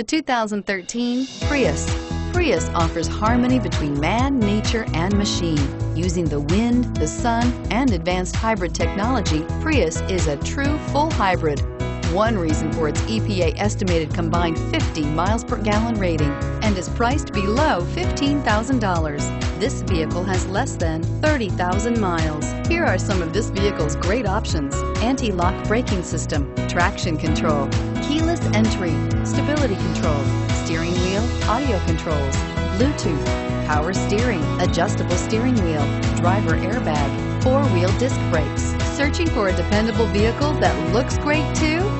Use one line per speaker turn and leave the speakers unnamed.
The 2013 Prius. Prius offers harmony between man, nature, and machine. Using the wind, the sun, and advanced hybrid technology, Prius is a true full hybrid. One reason for its EPA estimated combined 50 miles per gallon rating and is priced below $15,000. This vehicle has less than 30,000 miles. Here are some of this vehicle's great options. Anti-lock braking system, traction control, keyless entry, stability control, steering wheel, audio controls, Bluetooth, power steering, adjustable steering wheel, driver airbag, four-wheel disc brakes. Searching for a dependable vehicle that looks great too?